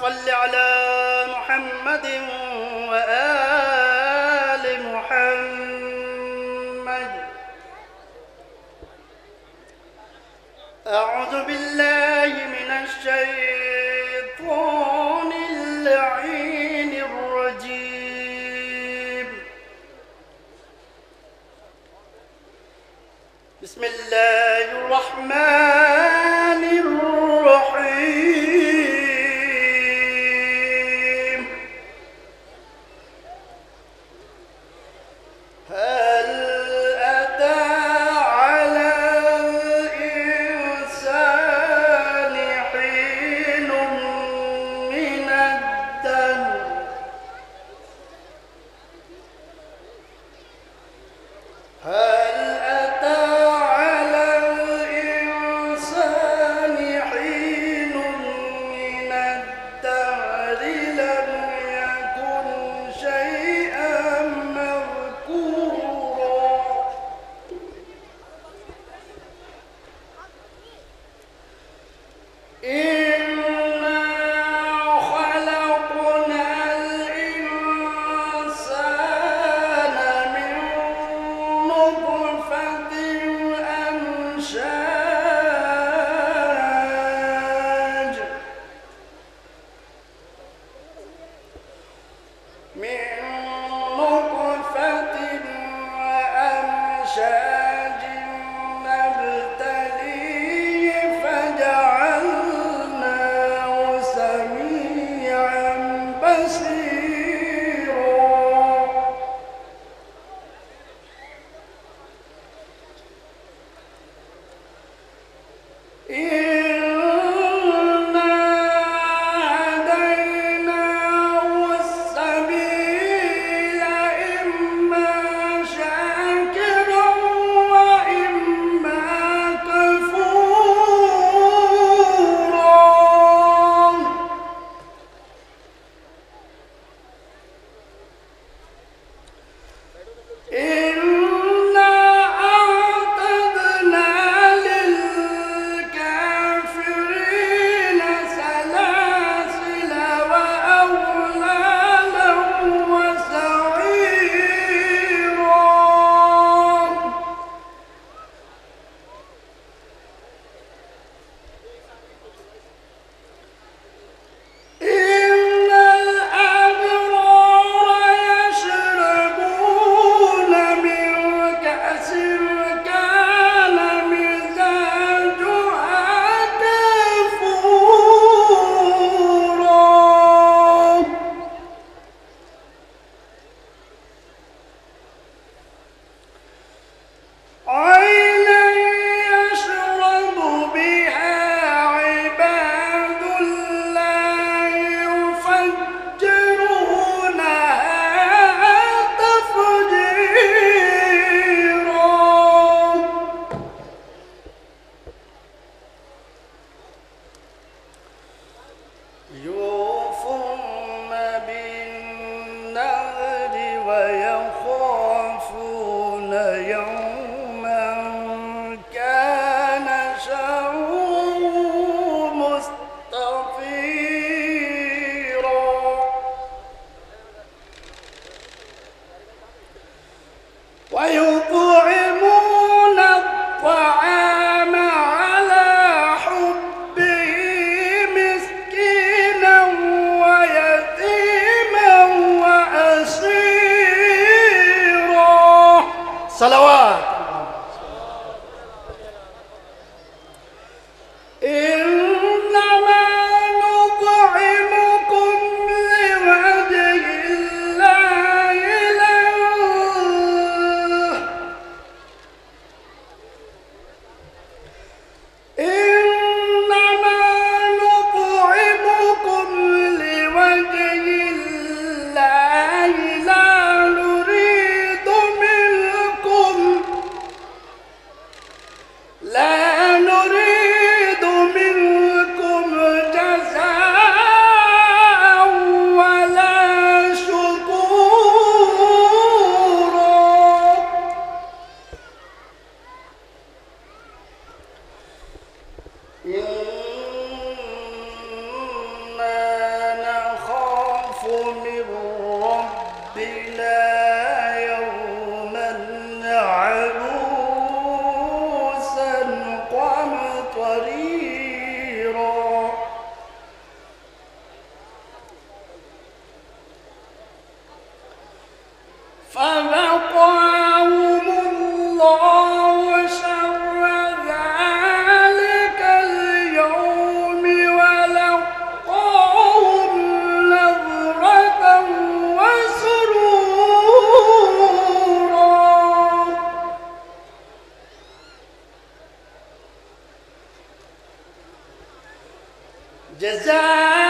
صل على محمد وآل محمد. أعوذ بالله من الشيطان اللعين. Hey. جزاء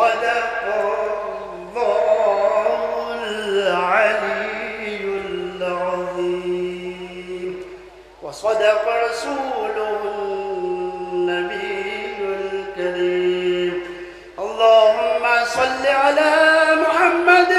صدق الله العلي العظيم. وصدق رسوله النبي الكريم. اللهم صل على محمد